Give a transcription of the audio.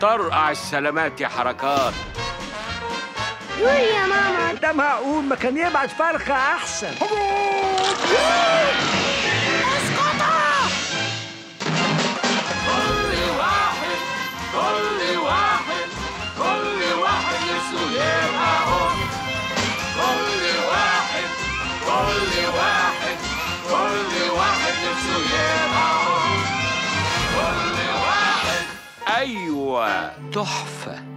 طرقع السلامات يا حركات. قول يا ماما. ده معقول ما كان يبعت فرخة أحسن. أيوه تحفة.